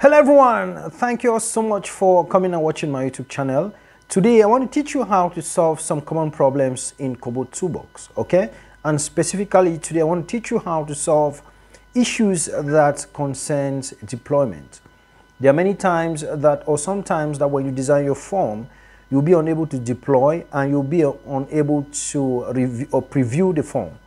Hello everyone, thank you all so much for coming and watching my YouTube channel. Today I want to teach you how to solve some common problems in Kobo Toolbox, okay? And specifically today I want to teach you how to solve issues that concerns deployment. There are many times that or sometimes that when you design your form, you'll be unable to deploy and you'll be unable to review or preview the form.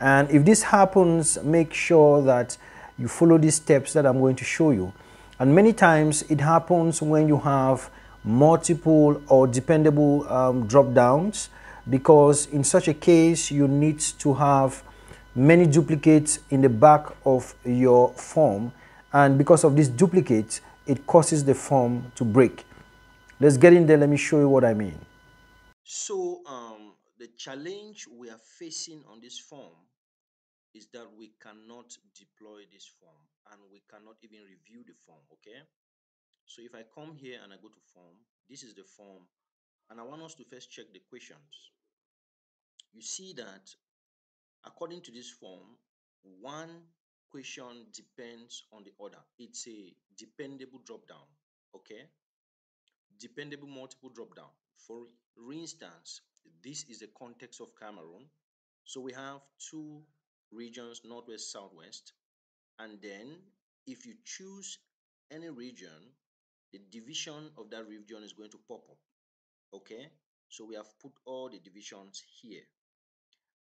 And if this happens, make sure that you follow these steps that I'm going to show you. And many times it happens when you have multiple or dependable um, drop downs because in such a case you need to have many duplicates in the back of your form and because of these duplicates it causes the form to break. Let's get in there, let me show you what I mean. So um, the challenge we are facing on this form is that we cannot deploy this form and we cannot even review the form, okay? So if I come here and I go to form, this is the form, and I want us to first check the questions. You see that according to this form, one question depends on the other. It's a dependable drop down, okay? Dependable multiple drop down. For instance, this is the context of Cameroon. So we have two regions, northwest, southwest. And then if you choose any region, the division of that region is going to pop up. Okay, so we have put all the divisions here.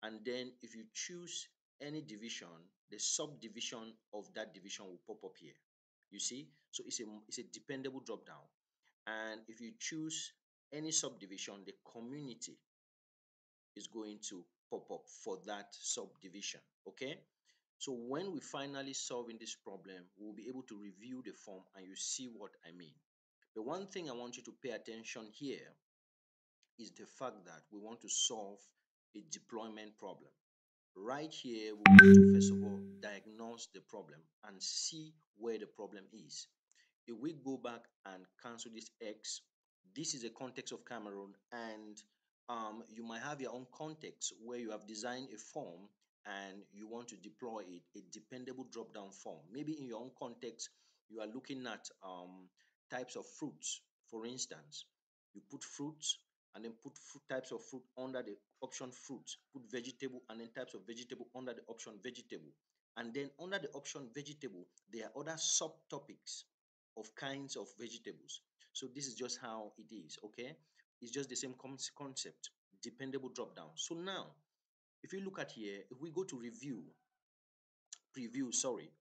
And then if you choose any division, the subdivision of that division will pop up here. You see, so it's a it's a dependable drop down. And if you choose any subdivision, the community is going to pop up for that subdivision. Okay. So when we finally solving this problem, we'll be able to review the form and you see what I mean. The one thing I want you to pay attention here is the fact that we want to solve a deployment problem. Right here, we want to first of all diagnose the problem and see where the problem is. If we go back and cancel this X, this is a context of Cameroon and um, you might have your own context where you have designed a form and you want to deploy it, a dependable drop down form. Maybe in your own context, you are looking at um, types of fruits. For instance, you put fruits and then put fruit, types of fruit under the option fruits, put vegetable and then types of vegetable under the option vegetable. And then under the option vegetable, there are other subtopics of kinds of vegetables. So this is just how it is, okay? It's just the same concept, dependable drop down. So now, if you look at here, if we go to review, preview, sorry,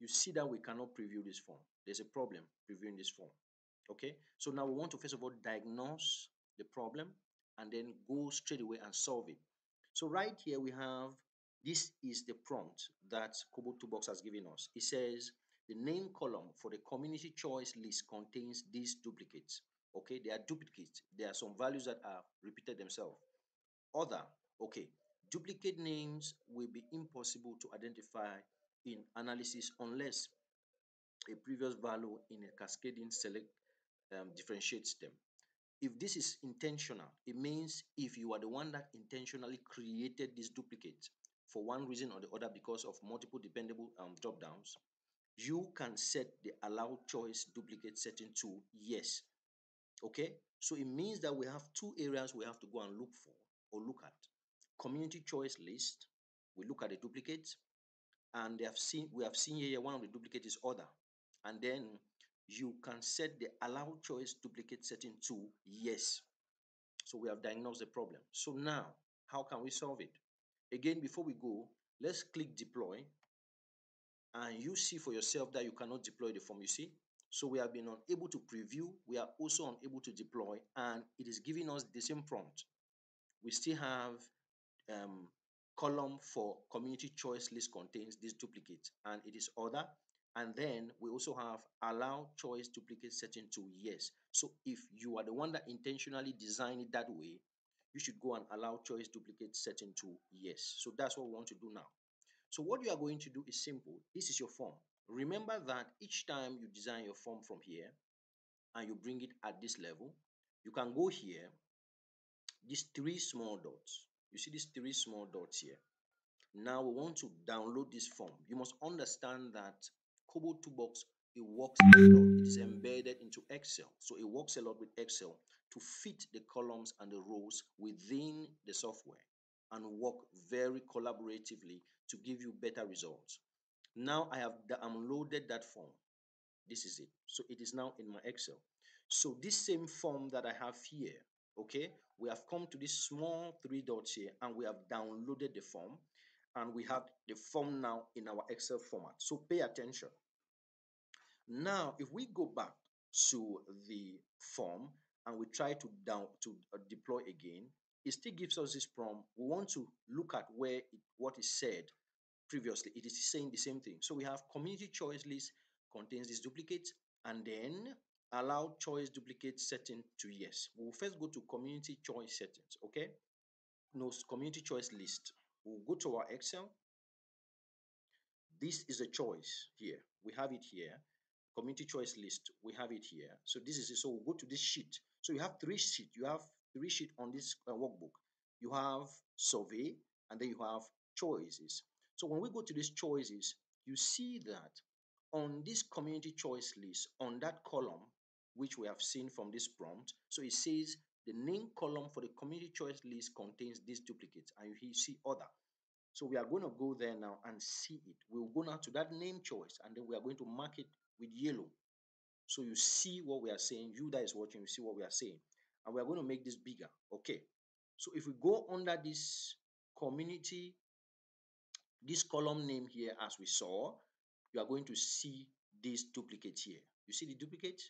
you see that we cannot preview this form. There's a problem previewing this form. Okay, so now we want to first of all diagnose the problem and then go straight away and solve it. So right here we have this is the prompt that Kobo Toolbox has given us. It says the name column for the community choice list contains these duplicates. Okay, they are duplicates. There are some values that are repeated themselves. Other, okay, duplicate names will be impossible to identify in analysis unless a previous value in a cascading select um, differentiates them. If this is intentional, it means if you are the one that intentionally created this duplicate for one reason or the other because of multiple dependable um, drop downs, you can set the allow choice duplicate setting to yes. Okay, so it means that we have two areas we have to go and look for or look at. Community choice list, we look at the duplicates, and they have seen we have seen here one of the duplicates is other, and then you can set the allow choice duplicate setting to yes. So we have diagnosed the problem. So now, how can we solve it? Again, before we go, let's click deploy and you see for yourself that you cannot deploy the form, you see? So we have been unable to preview, we are also unable to deploy, and it is giving us the same prompt. We still have um, column for community choice list contains this duplicate, and it is other. And then we also have allow choice duplicate setting to yes. So if you are the one that intentionally designed it that way, you should go and allow choice duplicate setting to yes. So that's what we want to do now. So what you are going to do is simple. This is your form. Remember that each time you design your form from here and you bring it at this level, you can go here, these three small dots. You see these three small dots here. Now we want to download this form. You must understand that Kobo Toolbox it works a lot. It is embedded into Excel. So it works a lot with Excel to fit the columns and the rows within the software and work very collaboratively to give you better results. Now I have downloaded that form. This is it. So it is now in my Excel. So this same form that I have here, okay, we have come to this small three dots here and we have downloaded the form and we have the form now in our Excel format. So pay attention. Now, if we go back to the form and we try to down to uh, deploy again, it still gives us this prompt. We want to look at where it, what is said previously. It is saying the same thing. So we have community choice list contains this duplicate and then allow choice duplicate setting to yes. We'll first go to community choice settings, okay? No, community choice list. We'll go to our Excel. This is a choice here. We have it here. Community choice list. We have it here. So this is it. So we'll go to this sheet. So you have three sheets. You have three sheets on this uh, workbook. You have survey and then you have choices. So when we go to these choices, you see that on this community choice list, on that column, which we have seen from this prompt, so it says the name column for the community choice list contains these duplicates and you see other. So we are going to go there now and see it. We'll go now to that name choice and then we are going to mark it with yellow. So you see what we are saying. You that is watching, you see what we are saying. And we are going to make this bigger. Okay. So if we go under this community, this column name here as we saw, you are going to see this duplicate here. You see the duplicate?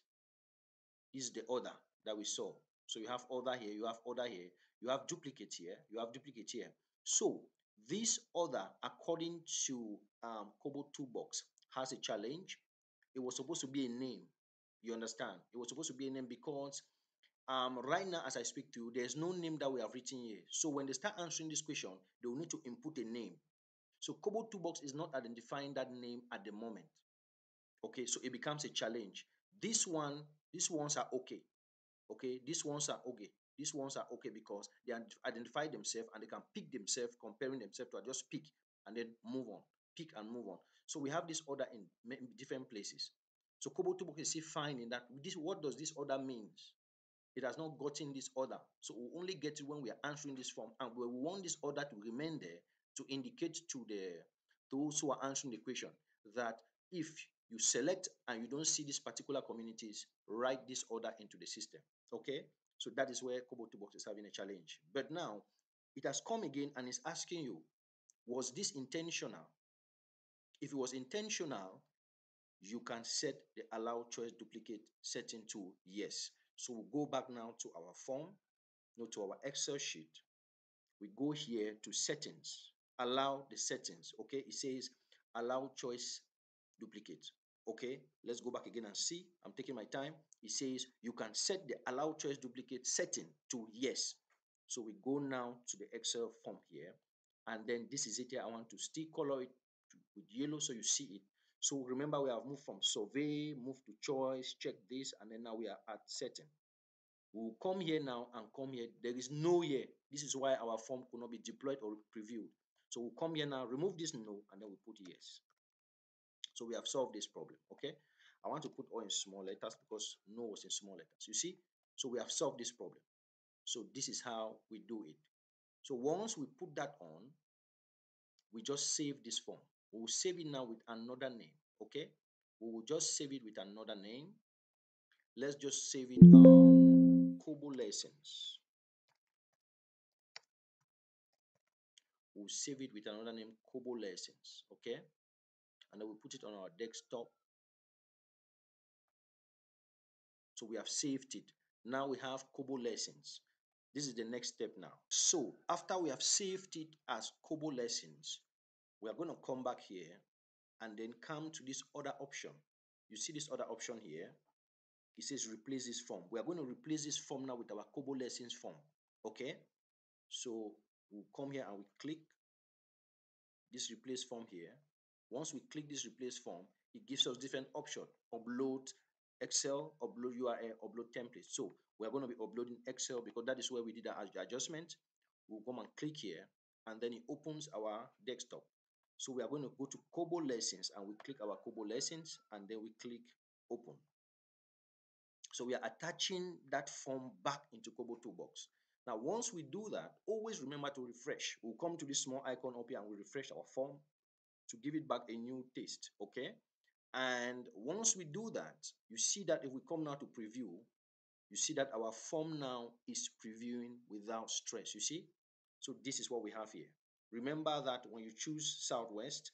Is the order that we saw. So you have order here, you have order here, you have duplicate here, you have duplicate here. So this order, according to um, Kobo Toolbox, has a challenge. It was supposed to be a name. You understand? It was supposed to be a name because um, right now, as I speak to you, there's no name that we have written here. So when they start answering this question, they will need to input a name. So Kobo Toolbox is not identifying that name at the moment. Okay, so it becomes a challenge. This one, these ones are okay. Okay, these ones are okay. These ones are okay because they identify themselves and they can pick themselves, comparing themselves to just pick and then move on, pick and move on. So we have this order in different places. So Kobo Toolbox is still finding that this what does this order means? It has not gotten this order. So we only get it when we are answering this form and we want this order to remain there to indicate to the those who are answering the question that if you select and you don't see these particular communities, write this order into the system. Okay, so that is where Kobo Toolbox is having a challenge. But now it has come again and is asking you, was this intentional? If it was intentional, you can set the allow choice duplicate setting to yes. So we'll go back now to our form, no, to our Excel sheet. We go here to settings, allow the settings. Okay, it says allow choice duplicate. Okay, let's go back again and see. I'm taking my time. It says you can set the allow choice duplicate setting to yes. So we go now to the Excel form here. And then this is it here. I want to still color it with yellow so you see it. So remember we have moved from survey, move to choice, check this, and then now we are at setting. We'll come here now and come here. There is no here. This is why our form could not be deployed or previewed. So we'll come here now, remove this no, and then we put yes. So we have solved this problem, okay? I want to put all in small letters because no was in small letters. You see? So we have solved this problem. So this is how we do it. So once we put that on, we just save this form. We will save it now with another name, okay? We will just save it with another name. Let's just save it um, Kobo Lessons. We'll save it with another name, Kobo Lessons, okay? And then we put it on our desktop. So we have saved it. Now we have Kobo lessons. This is the next step now. So after we have saved it as Kobo lessons, we are going to come back here and then come to this other option. You see this other option here? It says replace this form. We are going to replace this form now with our Kobo lessons form. Okay? So we'll come here and we click this replace form here. Once we click this replace form, it gives us different options. Upload Excel, upload URL, upload template. So we're going to be uploading Excel because that is where we did our adjustment. We'll come and click here and then it opens our desktop. So we are going to go to Kobo lessons and we click our Kobo lessons and then we click open. So we are attaching that form back into Kobo Toolbox. Now, once we do that, always remember to refresh. We'll come to this small icon up here and we refresh our form to give it back a new taste, okay? And once we do that, you see that if we come now to preview, you see that our form now is previewing without stress, you see? So this is what we have here. Remember that when you choose Southwest,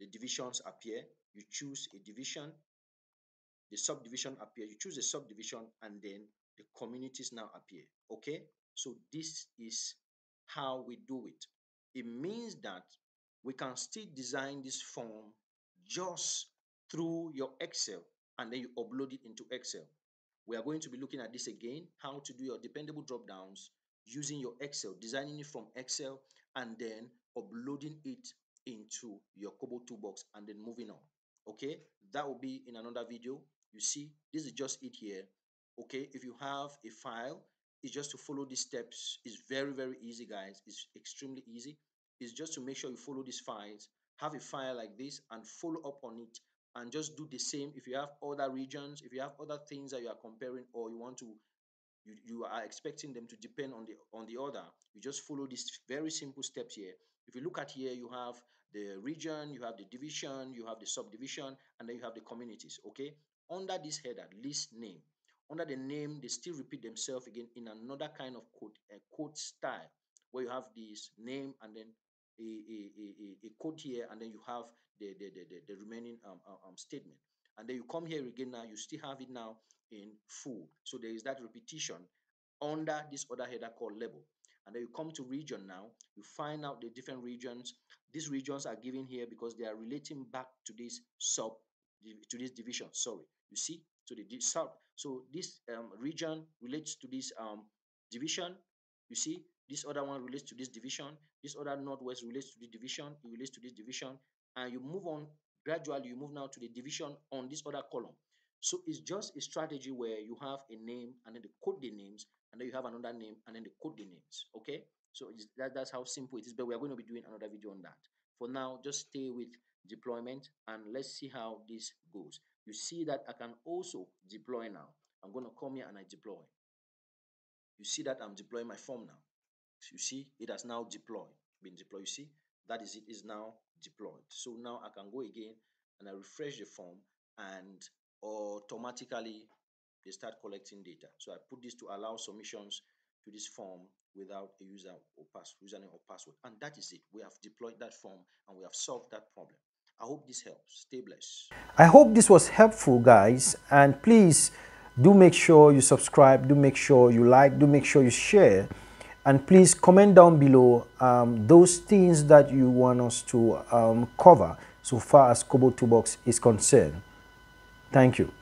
the divisions appear. You choose a division, the subdivision appear. You choose a subdivision and then the communities now appear. Okay, so this is how we do it. It means that we can still design this form just through your Excel and then you upload it into Excel. We are going to be looking at this again, how to do your dependable drop downs using your Excel, designing it from Excel and then uploading it into your Kobo toolbox and then moving on. Okay, that will be in another video. You see, this is just it here okay if you have a file it's just to follow these steps it's very very easy guys it's extremely easy it's just to make sure you follow these files have a file like this and follow up on it and just do the same. If you have other regions if you have other things that you are comparing or you want to you, you are expecting them to depend on the on the other you just follow these very simple steps here. If you look at here you have the region you have the division you have the subdivision and then you have the communities okay? Under this header list name. Under the name, they still repeat themselves again in another kind of code, a code style, where you have this name and then a, a, a, a code here, and then you have the, the, the, the, remaining um, um, um, statement. And then you come here again now, you still have it now in full. So there is that repetition under this other header called label. And then you come to region now, you find out the different regions. These regions are given here because they are relating back to this sub, to this division, sorry. You see, to the sub so this um, region relates to this um, division. You see, this other one relates to this division. This other northwest relates to the division. It relates to this division. And you move on gradually. You move now to the division on this other column. So it's just a strategy where you have a name and then they code the names, and then you have another name and then they code the names. Okay. So that, that's how simple it is. But we are going to be doing another video on that. For now, just stay with deployment and let's see how this goes you see that I can also deploy now. I'm going to come here and I deploy. You see that I'm deploying my form now. You see it has now deployed, been deployed. You see that is it is now deployed. So now I can go again and I refresh the form and automatically they start collecting data. So I put this to allow submissions to this form without a user or pass username or password. And that is it. We have deployed that form and we have solved that problem. I hope this helps. Stay blessed. I hope this was helpful, guys. And please do make sure you subscribe, do make sure you like, do make sure you share. And please comment down below um, those things that you want us to um, cover so far as Kobo Toolbox is concerned. Thank you.